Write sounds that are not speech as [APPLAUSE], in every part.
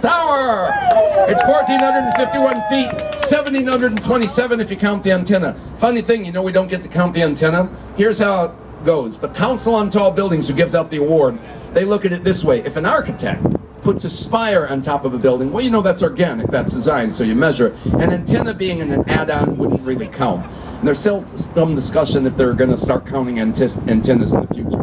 Tower. It's 1,451 feet, 1,727 if you count the antenna. Funny thing, you know we don't get to count the antenna? Here's how it goes. The Council on Tall Buildings, who gives out the award, they look at it this way. If an architect puts a spire on top of a building, well, you know that's organic, that's design, so you measure it. An antenna being an add-on wouldn't really count. And there's still some discussion if they're going to start counting antennas in the future.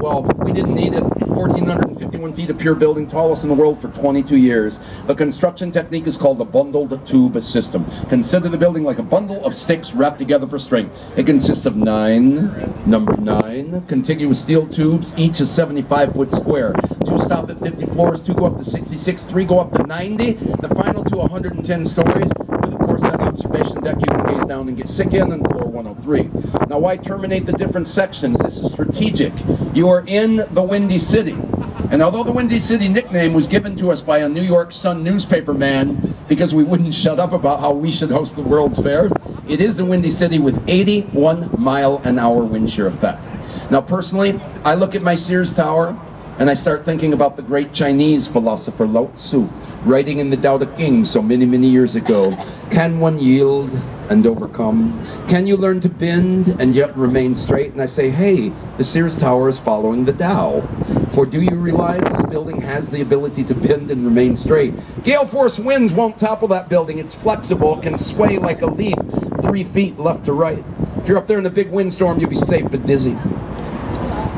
Well, we didn't need it. 1,451 feet of pure building, tallest in the world for 22 years. The construction technique is called a bundled tube system. Consider the building like a bundle of sticks wrapped together for strength. It consists of nine, number nine, contiguous steel tubes, each is 75 foot square. Two stop at 50 floors, two go up to 66, three go up to 90, the final to 110 stories. With, of course, that observation deck you can gaze down and get sick in on floor 103. Now, why terminate the different sections? This is strategic. You are in the Windy City. And although the Windy City nickname was given to us by a New York Sun newspaper man because we wouldn't shut up about how we should host the World's Fair, it is a Windy City with 81 mile an hour wind shear effect. Now, personally, I look at my Sears Tower and I start thinking about the great Chinese philosopher Lao Tzu, writing in the Tao Te Ching so many, many years ago. Can one yield and overcome? Can you learn to bend and yet remain straight? And I say, hey, the Sears Tower is following the Tao. For do you realize this building has the ability to bend and remain straight? Gale force winds won't topple that building. It's flexible, it can sway like a leaf three feet left to right. If you're up there in a big windstorm, you'll be safe but dizzy.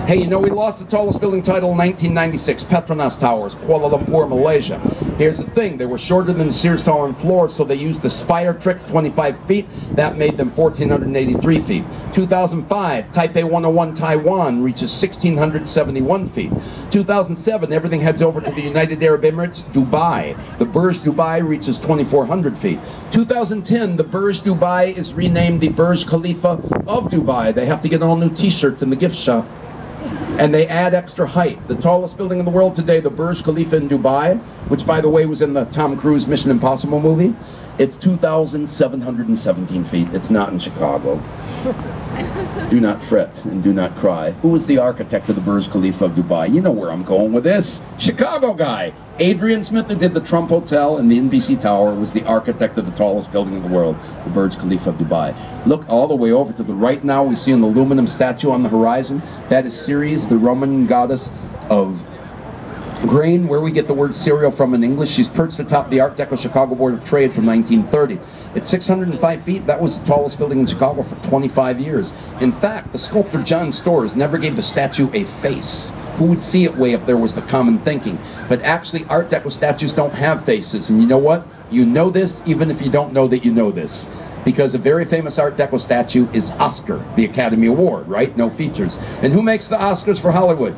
Hey, you know we lost the tallest building title in 1996, Petronas Towers, Kuala Lumpur, Malaysia. Here's the thing, they were shorter than the Sears Tower in floor, so they used the spire trick, 25 feet. That made them 1,483 feet. 2005, Taipei 101 Taiwan reaches 1,671 feet. 2007, everything heads over to the United Arab Emirates, Dubai. The Burj Dubai reaches 2,400 feet. 2010, the Burj Dubai is renamed the Burj Khalifa of Dubai. They have to get all new t-shirts in the gift shop and they add extra height. The tallest building in the world today, the Burj Khalifa in Dubai, which by the way was in the Tom Cruise Mission Impossible movie, it's 2,717 feet. It's not in Chicago. do not fret and do not cry. Who was the architect of the Burj Khalifa of Dubai? You know where I'm going with this. Chicago guy. Adrian Smith, that did the Trump Hotel and the NBC Tower, was the architect of the tallest building in the world, the Burj Khalifa of Dubai. Look all the way over to the right now. We see an aluminum statue on the horizon. That is Ceres, the Roman goddess of grain, where we get the word cereal from in English. She's perched atop the Art Deco Chicago Board of Trade from 1930. It's 605 feet. That was the tallest building in Chicago for 25 years. In fact, the sculptor John Storrs never gave the statue a face. Who would see it way up there was the common thinking. But actually, Art Deco statues don't have faces. And you know what? You know this even if you don't know that you know this. Because a very famous Art Deco statue is Oscar, the Academy Award, right? No features. And who makes the Oscars for Hollywood?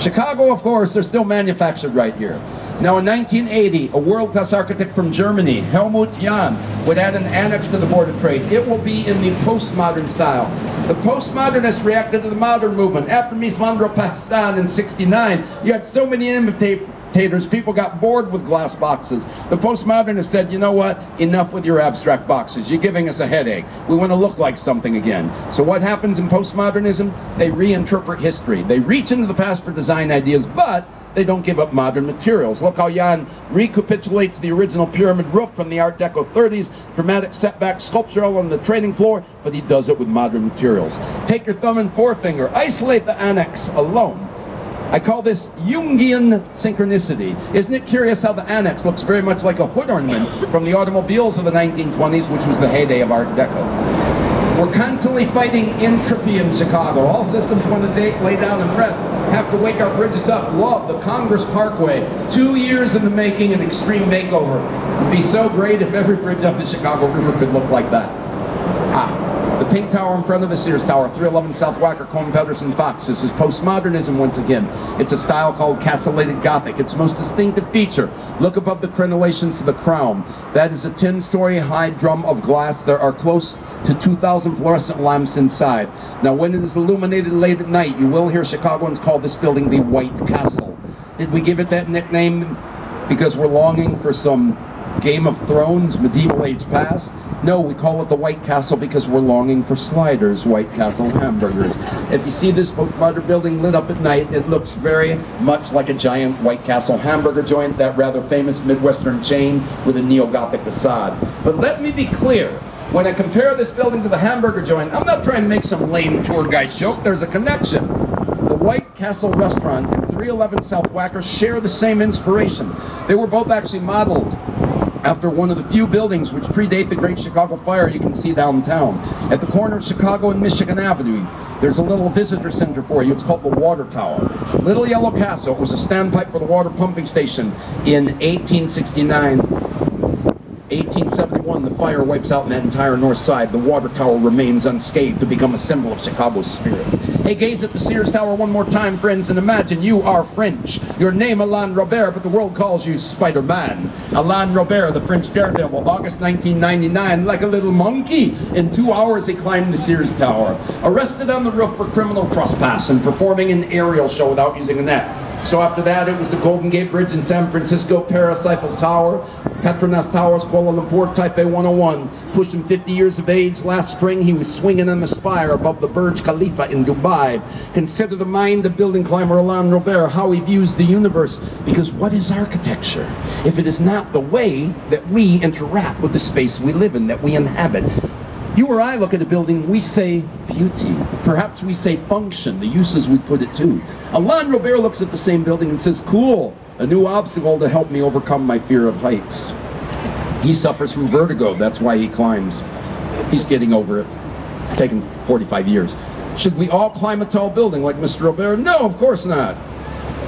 Chicago, of course, they're still manufactured right here. Now, in 1980, a world-class architect from Germany, Helmut Jahn, would add an annex to the Board of Trade. It will be in the postmodern style. The postmodernists reacted to the modern movement. After Mies van der passed on in 69, you had so many people got bored with glass boxes. The postmodernists said, you know what, enough with your abstract boxes. You're giving us a headache. We want to look like something again. So what happens in postmodernism? They reinterpret history. They reach into the past for design ideas, but they don't give up modern materials. Look how Jahn recapitulates the original pyramid roof from the Art Deco 30s, dramatic setback sculptural on the trading floor, but he does it with modern materials. Take your thumb and forefinger, isolate the annex alone. I call this Jungian synchronicity. Isn't it curious how the annex looks very much like a hood ornament from the automobiles of the 1920s, which was the heyday of Art Deco? We're constantly fighting entropy in Chicago. All systems want to lay down and rest have to wake our bridges up. Love the Congress Parkway. Two years in the making, an extreme makeover. It would be so great if every bridge up the Chicago River could look like that. Ah, pink tower in front of the Sears Tower, 311 South Wacker, Coleman Pedersen Fox. This is postmodernism once again. It's a style called castellated Gothic. Its most distinctive feature, look above the crenellations to the crown. That is a 10-story high drum of glass. There are close to 2,000 fluorescent lamps inside. Now when it is illuminated late at night, you will hear Chicagoans call this building the White Castle. Did we give it that nickname because we're longing for some Game of Thrones medieval age past? No, we call it the White Castle because we're longing for sliders, White Castle hamburgers. If you see this modern building lit up at night, it looks very much like a giant White Castle hamburger joint, that rather famous Midwestern chain with a neo-Gothic facade. But let me be clear, when I compare this building to the hamburger joint, I'm not trying to make some lame tour guide joke, there's a connection. The White Castle Restaurant and 311 South Wacker share the same inspiration. They were both actually modeled after one of the few buildings which predate the Great Chicago Fire you can see downtown. At the corner of Chicago and Michigan Avenue, there's a little visitor center for you. It's called the Water Tower. Little Yellow Castle It was a standpipe for the water pumping station in 1869. 1871, the fire wipes out that entire north side. The water tower remains unscathed to become a symbol of Chicago's spirit. Hey, gaze at the Sears Tower one more time, friends, and imagine you are French. Your name Alain Robert, but the world calls you Spider-Man. Alain Robert, the French daredevil, August 1999, like a little monkey. In two hours, he climbed the Sears Tower. Arrested on the roof for criminal trespass and performing an aerial show without using a net. So after that, it was the Golden Gate Bridge in San Francisco, Paris Eiffel Tower, Petronas Towers, Kuala Lumpur, Taipei 101. Pushing 50 years of age, last spring he was swinging on the spire above the Burj Khalifa in Dubai. Consider the mind of building climber Alain Robert, how he views the universe. Because what is architecture? If it is not the way that we interact with the space we live in, that we inhabit. You or I look at a building, we say beauty. Perhaps we say function, the uses we put it to. Alain Robert looks at the same building and says, cool, a new obstacle to help me overcome my fear of heights. He suffers from vertigo, that's why he climbs. He's getting over it. It's taken 45 years. Should we all climb a tall building like Mr. Robert? No, of course not.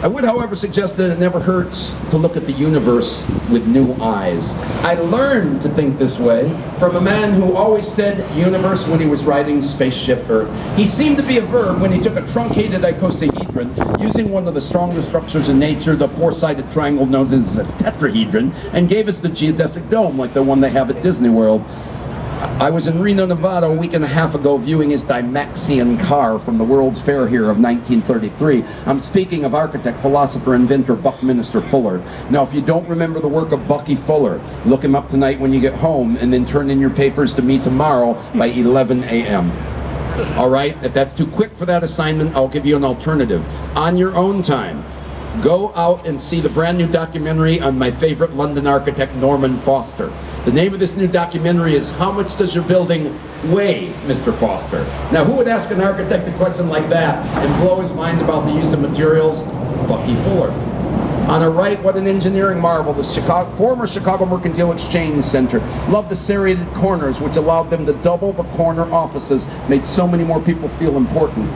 I would, however, suggest that it never hurts to look at the universe with new eyes. I learned to think this way from a man who always said universe when he was writing Spaceship Earth. He seemed to be a verb when he took a truncated icosahedron, using one of the strongest structures in nature, the four-sided triangle known as a tetrahedron, and gave us the geodesic dome like the one they have at Disney World. I was in Reno, Nevada a week and a half ago viewing his Dymaxion car from the World's Fair here of 1933. I'm speaking of architect, philosopher, inventor Buckminster Fuller. Now, if you don't remember the work of Bucky Fuller, look him up tonight when you get home and then turn in your papers to me tomorrow by 11 a.m. All right, if that's too quick for that assignment, I'll give you an alternative. On your own time, go out and see the brand new documentary on my favorite London architect, Norman Foster. The name of this new documentary is How Much Does Your Building Weigh, Mr. Foster? Now, who would ask an architect a question like that and blow his mind about the use of materials? Bucky Fuller. On our right, what an engineering marvel, the Chicago, former Chicago Mercantile Exchange Center. Love the serrated corners, which allowed them to double the corner offices, made so many more people feel important.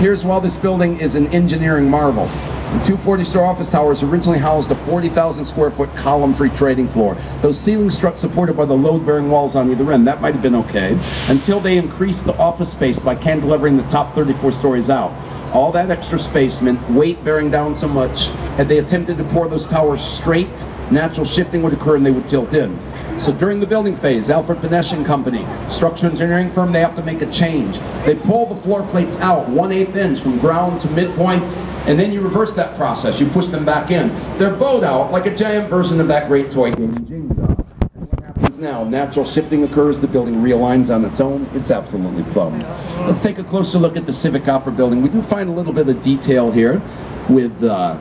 Here's why this building is an engineering marvel. The 240-story office towers originally housed a 40,000 square foot column-free trading floor. Those ceiling struts supported by the load-bearing walls on either end, that might have been okay, until they increased the office space by cantilevering the top 34 stories out. All that extra space meant weight bearing down so much. Had they attempted to pour those towers straight, natural shifting would occur and they would tilt in. So during the building phase, Alfred Benesch and Company, structural engineering firm, they have to make a change. They pull the floor plates out one eighth inch from ground to midpoint and then you reverse that process. You push them back in. They're bowed out like a giant version of that great toy game, Jenga. And what happens now? Natural shifting occurs. The building realigns on its own. It's absolutely plumb. Let's take a closer look at the Civic Opera building. We do find a little bit of detail here with uh,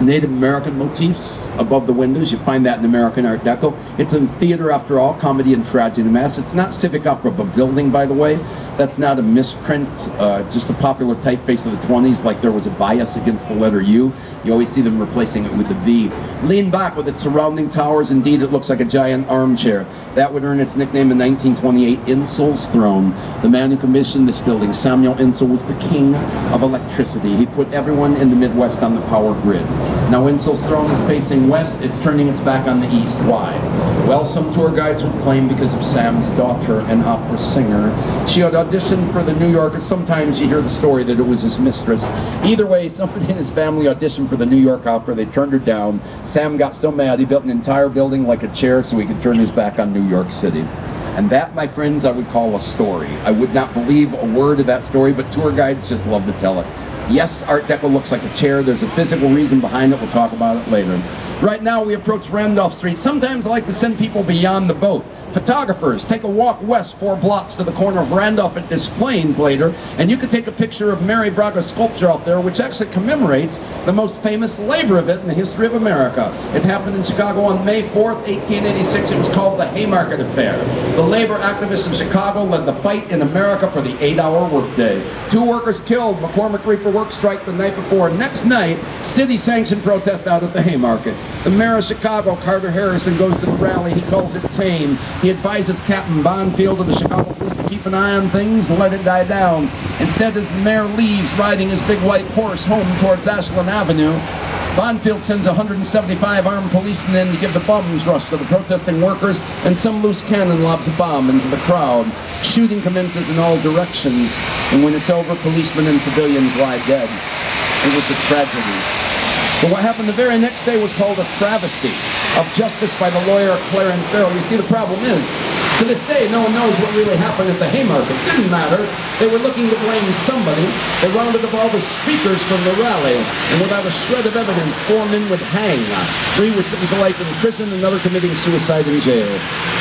Native American motifs above the windows. You find that in American Art Deco. It's in theater after all, comedy and tragedy mass. It's not civic opera building, by the way. That's not a misprint, uh, just a popular typeface of the 20s, like there was a bias against the letter U. You always see them replacing it with the V. Lean back with its surrounding towers. Indeed, it looks like a giant armchair. That would earn its nickname in 1928, Insull's Throne. The man who commissioned this building, Samuel Insull, was the king of electricity. He put everyone in the Midwest on the power grid. Now Insull's throne is facing west, it's turning its back on the east. Why? Well, some tour guides would claim because of Sam's daughter, an opera singer. She had auditioned for the New Yorker. Sometimes you hear the story that it was his mistress. Either way, [LAUGHS] somebody in his family auditioned for the New York Opera. They turned her down. Sam got so mad he built an entire building like a chair so he could turn his back on New York City. And that, my friends, I would call a story. I would not believe a word of that story, but tour guides just love to tell it. Yes, Art Deco looks like a chair. There's a physical reason behind it. We'll talk about it later. Right now, we approach Randolph Street. Sometimes I like to send people beyond the boat. Photographers, take a walk west four blocks to the corner of Randolph at Des Plaines later, and you can take a picture of Mary Brogger's sculpture out there, which actually commemorates the most famous labor event in the history of America. It happened in Chicago on May 4th, 1886. It was called the Haymarket Affair. The labor activists of Chicago led the fight in America for the eight-hour workday. Two workers killed. McCormick Reaper work strike the night before. Next night, city-sanctioned protest out at the Haymarket. The mayor of Chicago, Carter Harrison, goes to the rally. He calls it tame. He advises Captain Bonfield of the Chicago Police to keep an eye on things, let it die down. Instead, as the mayor leaves, riding his big white horse home towards Ashland Avenue, Bonfield sends 175 armed policemen in to give the bums rush to the protesting workers, and some loose cannon lobs a bomb into the crowd. Shooting commences in all directions, and when it's over, policemen and civilians lie dead. It was a tragedy. But what happened the very next day was called a travesty of justice by the lawyer Clarence Darrow. You see, the problem is, to this day, no one knows what really happened at the Haymarket. Didn't matter. They were looking to blame somebody. They rounded up all the speakers from the rally, and without a shred of evidence, four men would hang. Three were sentenced to life in prison, another committing suicide in jail.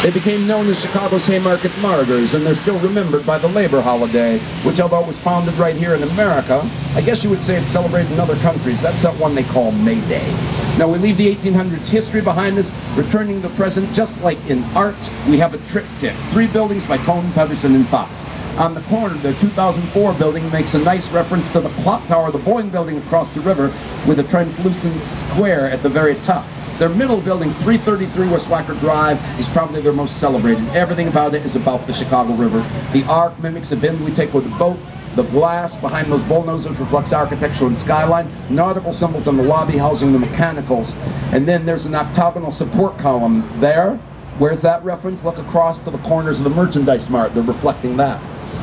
They became known as Chicago's Haymarket Martyrs, and they're still remembered by the labor holiday, which although it was founded right here in America, I guess you would say it's celebrated in other countries. That's that one they call May Day. Now we leave the 1800s history behind us, returning to the present, just like in art, we have a triptych. Three buildings by Kohn, Pedersen, and Fox. On the corner, the 2004 building makes a nice reference to the clock tower, the Boeing building across the river, with a translucent square at the very top. Their middle building, 333 West Wacker Drive, is probably their most celebrated. Everything about it is about the Chicago River. The arc mimics a bend we take with the boat. The glass behind those bullnoses reflects architecture and skyline. Nautical symbols on the lobby housing the mechanicals. And then there's an octagonal support column there. Where's that reference? Look across to the corners of the merchandise mart. They're reflecting that.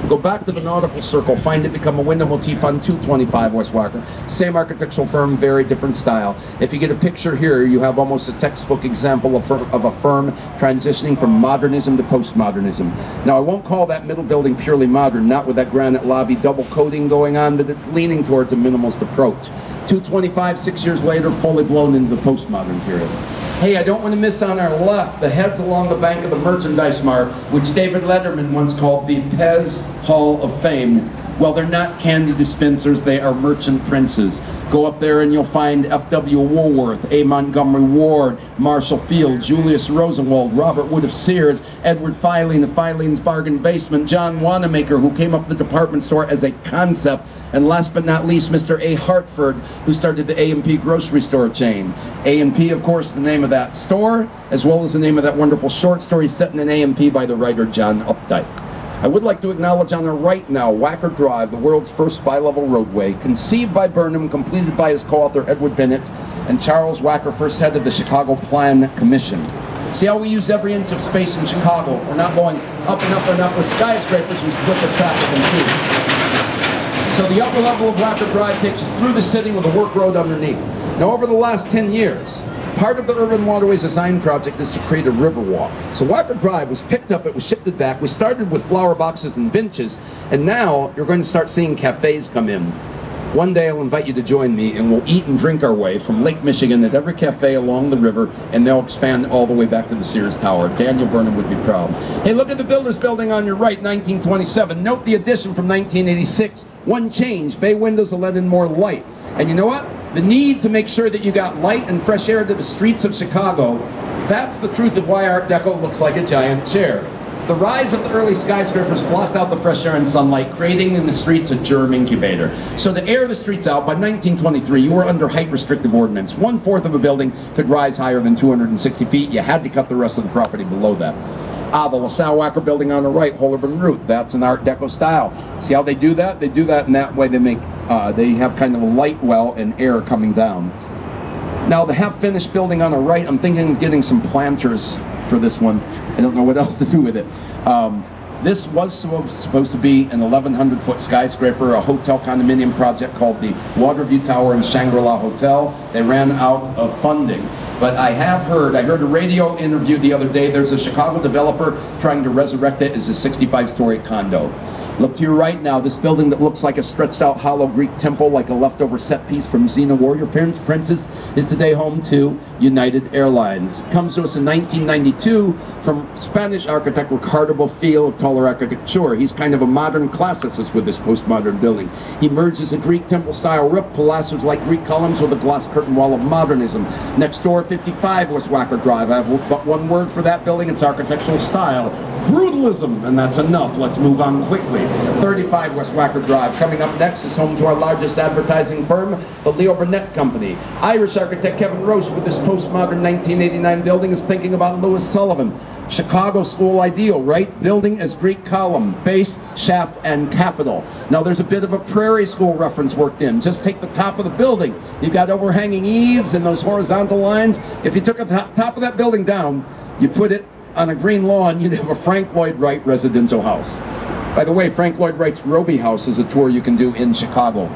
Go back to the nautical circle, find it become a window motif on 225 West Wacker. Same architectural firm, very different style. If you get a picture here, you have almost a textbook example of, of a firm transitioning from modernism to postmodernism. Now, I won't call that middle building purely modern, not with that granite lobby double coating going on, but it's leaning towards a minimalist approach. 225, six years later, fully blown into the postmodern period. Hey, I don't want to miss on our left the heads along the bank of the merchandise mart, which David Letterman once called the Pez Hall of Fame. Well, they're not candy dispensers, they are merchant princes. Go up there and you'll find F.W. Woolworth, A. Montgomery Ward, Marshall Field, Julius Rosenwald, Robert Wood of Sears, Edward Filene of Filene's Bargain Basement, John Wanamaker, who came up with the department store as a concept, and last but not least, Mr. A. Hartford, who started the A&P grocery store chain. A&P, of course, the name of that store, as well as the name of that wonderful short story set in an A&P by the writer John Updike. I would like to acknowledge on our right now Wacker Drive, the world's first bi-level roadway, conceived by Burnham, completed by his co-author Edward Bennett, and Charles Wacker, first head of the Chicago Plan Commission. See how we use every inch of space in Chicago. We're not going up and up and up with skyscrapers, we split the traffic in two. So the upper level of Wacker Drive takes you through the city with a work road underneath. Now over the last 10 years, Part of the Urban Waterways Design Project is to create a river walk. So Wacker Drive was picked up, it was shifted back. We started with flower boxes and benches, and now you're going to start seeing cafes come in. One day I'll invite you to join me and we'll eat and drink our way from Lake Michigan at every cafe along the river and they'll expand all the way back to the Sears Tower. Daniel Burnham would be proud. Hey, look at the Builders Building on your right, 1927. Note the addition from 1986. One change, bay windows will let in more light. And you know what? The need to make sure that you got light and fresh air to the streets of Chicago, that's the truth of why Art Deco looks like a giant chair. The rise of the early skyscrapers blocked out the fresh air and sunlight, creating in the streets a germ incubator. So to air the streets out, by 1923, you were under height restrictive ordinance. One-fourth of a building could rise higher than 260 feet. You had to cut the rest of the property below that. Ah, the LaSalle Wacker building on the right, Holabird and Root. That's an Art Deco style. See how they do that? They do that in that way. They make, uh, they have kind of a light well and air coming down. Now the half-finished building on the right, I'm thinking of getting some planters for this one. I don't know what else to do with it. Um, this was supposed to be an 1,100 foot skyscraper, a hotel condominium project called the Waterview Tower and Shangri-La Hotel. They ran out of funding. But I have heard, I heard a radio interview the other day, there's a Chicago developer trying to resurrect it as a 65 story condo. Look to your right now, this building that looks like a stretched out hollow Greek temple, like a leftover set piece from Xena Warrior Princess, is today home to United Airlines. Comes to us in 1992 from Spanish architect Ricardo Bofill of Taller Architecture. He's kind of a modern classicist with this postmodern building. He merges a Greek temple style roof, pilasters like Greek columns with a glass curtain wall of modernism. Next door, 55 West Wacker Drive. I have but one word for that building, it's architectural style. Brutalism, and that's enough. Let's move on quickly. 35 West Wacker Drive. Coming up next is home to our largest advertising firm, the Leo Burnett Company. Irish architect Kevin Roche with this postmodern 1989 building is thinking about Louis Sullivan. Chicago school ideal, right? Building as Greek column, base, shaft, and capital. Now there's a bit of a prairie school reference worked in. Just take the top of the building. You've got overhanging eaves and those horizontal lines. If you took the top of that building down, you put it on a green lawn, you'd have a Frank Lloyd Wright residential house. By the way, Frank Lloyd Wright's Robie House is a tour you can do in Chicago.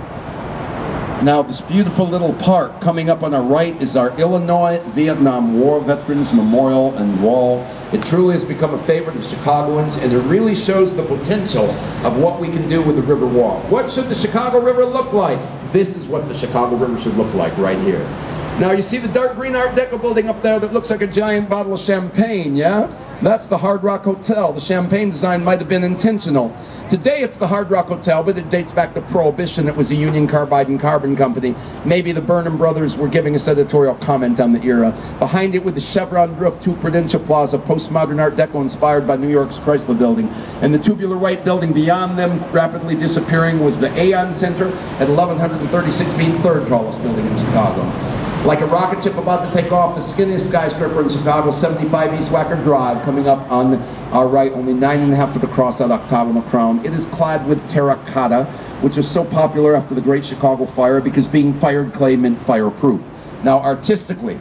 Now, this beautiful little park coming up on our right is our Illinois Vietnam War Veterans Memorial and Wall. It truly has become a favorite of Chicagoans, and it really shows the potential of what we can do with the River Wall. What should the Chicago River look like? This is what the Chicago River should look like right here. Now, you see the dark green Art Deco building up there that looks like a giant bottle of champagne, yeah? That's the Hard Rock Hotel. The champagne design might have been intentional. Today it's the Hard Rock Hotel, but it dates back to Prohibition. It was a Union Carbide and Carbon Company. Maybe the Burnham brothers were giving us editorial comment on the era. Behind it with the chevron roof to Prudential Plaza, postmodern Art Deco inspired by New York's Chrysler Building. And the tubular white building beyond them, rapidly disappearing, was the Aon Center at 1136 feet, third tallest building in Chicago. Like a rocket ship about to take off, the skinniest skyscraper in Chicago, 75 East Wacker Drive, coming up on our right, only nine and a half foot across that octagonal crown. It is clad with terracotta, which was so popular after the Great Chicago Fire because being fired clay meant fireproof. Now, artistically,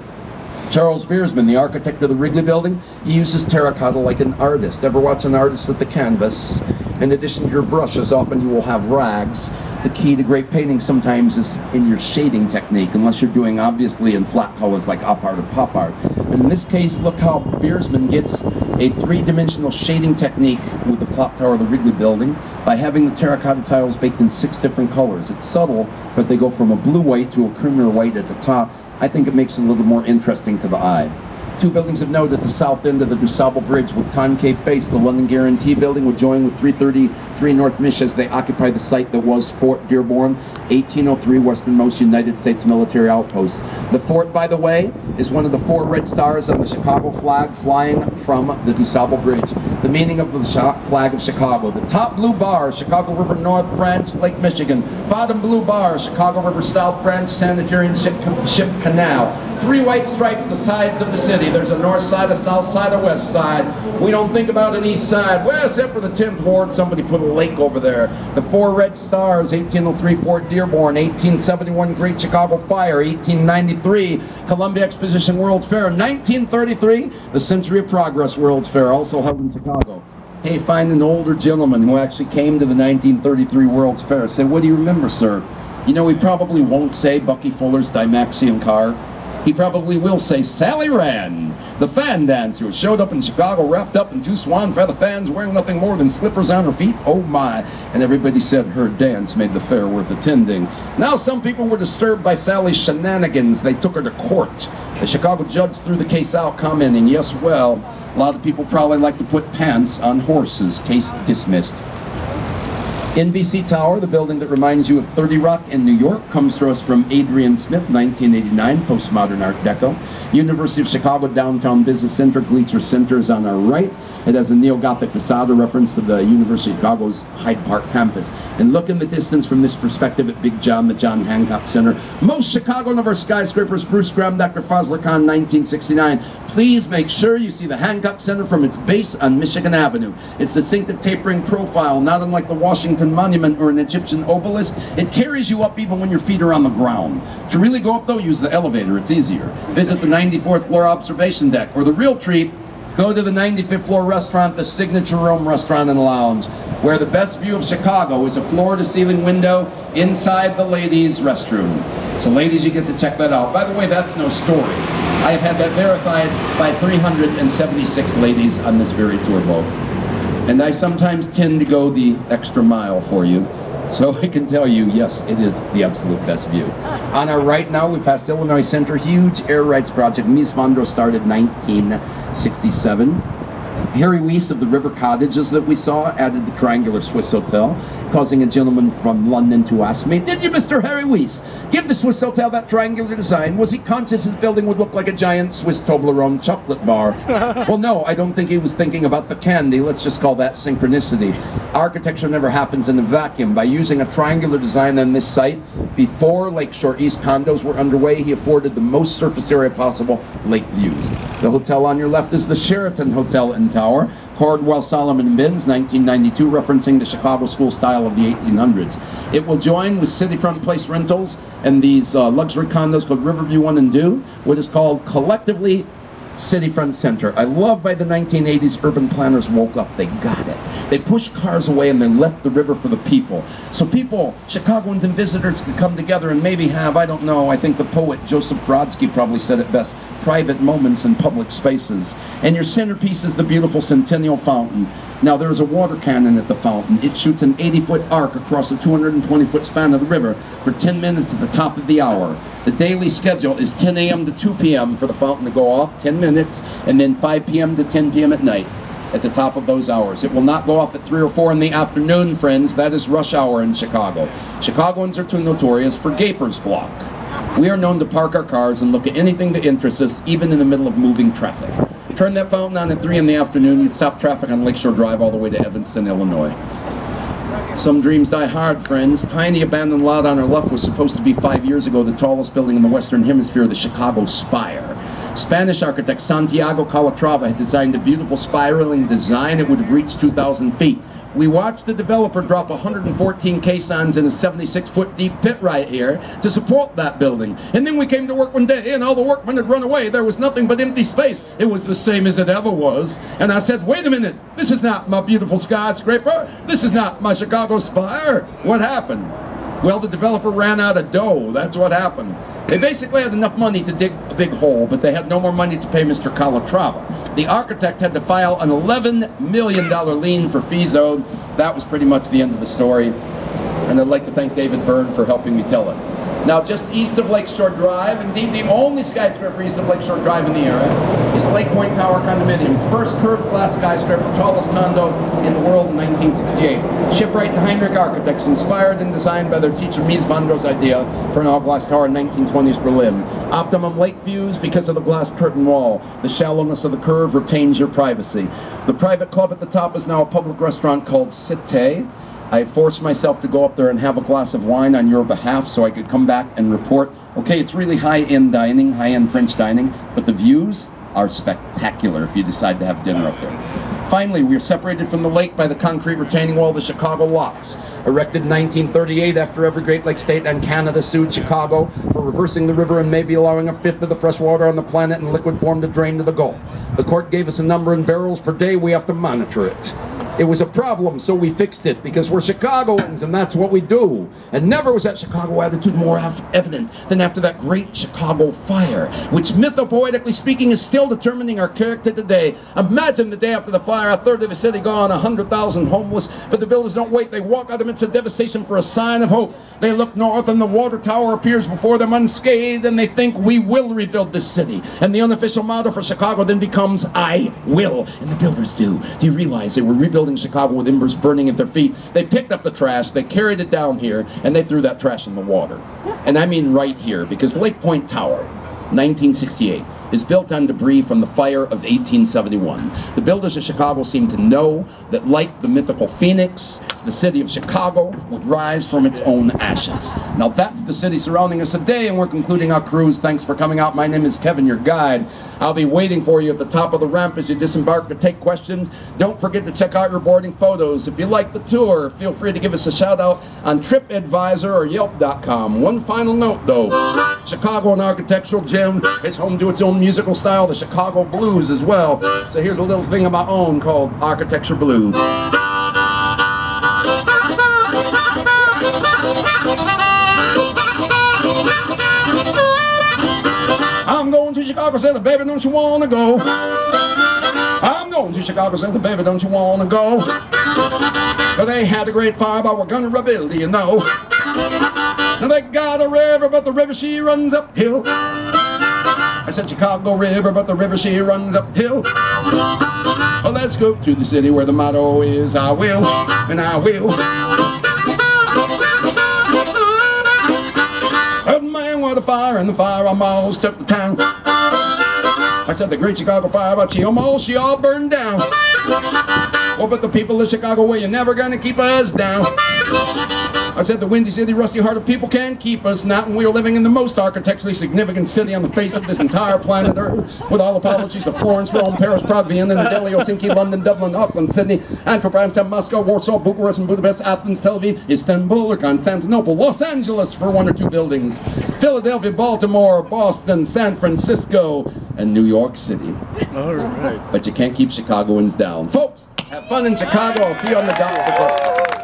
Charles Beersman, the architect of the Wrigley Building, he uses terracotta like an artist. Ever watch an artist at the canvas? In addition to your brushes, often you will have rags the key to great painting sometimes is in your shading technique, unless you're doing obviously in flat colors like op art or pop art. But in this case, look how Beersman gets a three-dimensional shading technique with the clock tower of the Wrigley building by having the terracotta tiles baked in six different colors. It's subtle, but they go from a blue white to a creamier white at the top. I think it makes it a little more interesting to the eye. Two buildings of note at the south end of the DuSable Bridge with concave face. The London Guarantee Building will join with 333 North Mich as they occupy the site that was Fort Dearborn, 1803 westernmost United States military outpost. The fort, by the way, is one of the four red stars on the Chicago flag flying from the DuSable Bridge. The meaning of the flag of Chicago. The top blue bar, Chicago River North Branch, Lake Michigan. Bottom blue bar, Chicago River South Branch, Sanitarian Ship, Ship Canal. Three white stripes, the sides of the city. There's a north side, a south side, a west side. We don't think about an east side. Well, except for the 10th Ward, somebody put lake over there. The four red stars, 1803 Fort Dearborn, 1871 Great Chicago Fire, 1893 Columbia Exposition World's Fair, 1933 the Century of Progress World's Fair, also held in Chicago. Hey, find an older gentleman who actually came to the 1933 World's Fair. Say, what do you remember, sir? You know, he probably won't say Bucky Fuller's Dymaxion car he probably will say Sally Rand, the fan dancer who showed up in Chicago wrapped up in two swan feather fans wearing nothing more than slippers on her feet. Oh my. And everybody said her dance made the fair worth attending. Now some people were disturbed by Sally's shenanigans. They took her to court. The Chicago judge threw the case out commenting, yes, well, a lot of people probably like to put pants on horses. Case dismissed. NBC Tower, the building that reminds you of 30 Rock in New York, comes to us from Adrian Smith, 1989, postmodern Art Deco. University of Chicago Downtown Business Center, Gleacher Center is on our right. It has a neo-Gothic facade, a reference to the University of Chicago's Hyde Park campus. And look in the distance from this perspective at Big John, the John Hancock Center. Most Chicago our skyscrapers, Bruce Graham, Dr. Fazlur Khan, 1969. Please make sure you see the Hancock Center from its base on Michigan Avenue. Its distinctive tapering profile, not unlike the Washington monument or an Egyptian obelisk, it carries you up even when your feet are on the ground. To really go up though, use the elevator, it's easier. Visit the 94th floor observation deck, or the real treat, go to the 95th floor restaurant, the Signature Room Restaurant and Lounge, where the best view of Chicago is a floor-to-ceiling window inside the ladies' restroom. So ladies, you get to check that out. By the way, that's no story. I have had that verified by 376 ladies on this very tour boat. And I sometimes tend to go the extra mile for you. So [LAUGHS] I can tell you, yes, it is the absolute best view. On our right now, we passed Illinois Center, huge air rights project. Mies van started 1967. Harry Weese of the River Cottages that we saw added the triangular Swiss Hotel, causing a gentleman from London to ask me, Did you, Mr. Harry Weese, give the Swiss Hotel that triangular design? Was he conscious his building would look like a giant Swiss Toblerone chocolate bar? [LAUGHS] well, no, I don't think he was thinking about the candy. Let's just call that synchronicity. Architecture never happens in a vacuum. By using a triangular design on this site, before Lakeshore East condos were underway, he afforded the most surface area possible lake views. The hotel on your left is the Sheraton Hotel in Tower, Cordwell Solomon Binns, 1992, referencing the Chicago school style of the 1800s. It will join with Cityfront Place Rentals and these uh, luxury condos called Riverview 1 and 2, what is called collectively Cityfront Center. I love by the 1980s urban planners woke up. They got They pushed cars away and they left the river for the people. So people, Chicagoans and visitors could come together and maybe have, I don't know, I think the poet Joseph Brodsky probably said it best, private moments in public spaces. And your centerpiece is the beautiful Centennial Fountain. Now there's a water cannon at the fountain. It shoots an 80-foot arc across a 220-foot span of the river for 10 minutes at the top of the hour. The daily schedule is 10 a.m. to 2 p.m. for the fountain to go off, 10 minutes, and then 5 p.m. to 10 p.m. at night at the top of those hours. It will not go off at 3 or 4 in the afternoon, friends. That is rush hour in Chicago. Chicagoans are too notorious for Gaper's Block. We are known to park our cars and look at anything that interests us, even in the middle of moving traffic. Turn that fountain on at 3 in the afternoon, you'd stop traffic on Lakeshore Drive all the way to Evanston, Illinois. Some dreams die hard, friends. Tiny abandoned lot on our left was supposed to be five years ago the tallest building in the Western Hemisphere, the Chicago Spire. Spanish architect Santiago Calatrava had designed a beautiful spiraling design. It would have reached 2,000 feet. We watched the developer drop 114 caissons in a 76 foot deep pit right here to support that building. And then we came to work one day and all the workmen had run away. There was nothing but empty space. It was the same as it ever was. And I said, wait a minute, this is not my beautiful skyscraper. This is not my Chicago spire. What happened? Well, the developer ran out of dough. That's what happened. They basically had enough money to dig a big hole, but they had no more money to pay Mr. Calatrava. The architect had to file an $11 million lien for fees owed. That was pretty much the end of the story. And I'd like to thank David Byrne for helping me tell it. Now, just east of Lakeshore Drive, indeed the only skyscraper east of Lakeshore Drive in the area, is Lake Point Tower Condominiums. First curved glass skyscraper, tallest condo in the world in 1968. Schipporeit and Heinrich architects, inspired and designed by their teacher Mies van Der's idea for an off-glass tower in 1920s Berlin. Optimum lake views because of the glass curtain wall. The shallowness of the curve retains your privacy. The private club at the top is now a public restaurant called Cité. I forced myself to go up there and have a glass of wine on your behalf so I could come back and report, okay, it's really high-end dining, high-end French dining, but the views are spectacular if you decide to have dinner up there. Finally, we are separated from the lake by the concrete retaining wall of the Chicago Locks, erected in 1938 after every Great Lakes state and Canada sued Chicago for reversing the river and maybe allowing a fifth of the fresh water on the planet in liquid form to drain to the Gulf. The court gave us a number in barrels per day. We have to monitor it. It was a problem, so we fixed it because we're Chicagoans and that's what we do. And never was that Chicago attitude more evident than after that great Chicago fire, which mythopoetically speaking is still determining our character today. Imagine the day after the fire, a third of the city gone, a hundred thousand homeless, but the builders don't wait. They walk out amidst the devastation for a sign of hope. They look north and the water tower appears before them unscathed and they think we will rebuild this city. And the unofficial motto for Chicago then becomes I will. And the builders do. Do you realize they were rebuilding building Chicago with embers burning at their feet. They picked up the trash, they carried it down here, and they threw that trash in the water. And I mean right here, because Lake Point Tower, 1968, is built on debris from the fire of 1871. The builders of Chicago seem to know that like the mythical phoenix, the city of Chicago would rise from its own ashes. Now that's the city surrounding us today and we're concluding our cruise. Thanks for coming out. My name is Kevin, your guide. I'll be waiting for you at the top of the ramp as you disembark to take questions. Don't forget to check out your boarding photos. If you like the tour, feel free to give us a shout out on TripAdvisor or Yelp.com. One final note though, Chicago, an architectural gem, is home to its own musical style, the Chicago Blues as well. So here's a little thing of my own called Architecture Blues. I'm going to Chicago, the baby, don't you wanna go? I'm going to Chicago, the baby, don't you wanna go? But they had a great fire, but we're gonna rebuild, you know. Now they got a river, but the river she runs uphill. I said Chicago River, but the river she runs uphill. Well, let's go to the city where the motto is I will, and I will. A man with a fire, and the fire almost took the town. I said the great Chicago fire, but she almost, she all burned down. Well, but the people of Chicago, well, you're never gonna keep us down. I said the windy city, rusty heart of people can't keep us not when we are living in the most architecturally significant city on the face of this entire planet Earth, with all apologies of Florence, Rome, Paris, Prague, Vienna, New Delhi, Helsinki, London, Dublin, Auckland, Sydney, Antwerp, Amsterdam, Moscow, Warsaw, Bucharest, and Budapest, Athens, Tel Aviv, Istanbul, or Constantinople, Los Angeles for one or two buildings, Philadelphia, Baltimore, Boston, San Francisco, and New York City. All right. But you can't keep Chicagoans down. Folks, have fun in Chicago. I'll see you on the dock.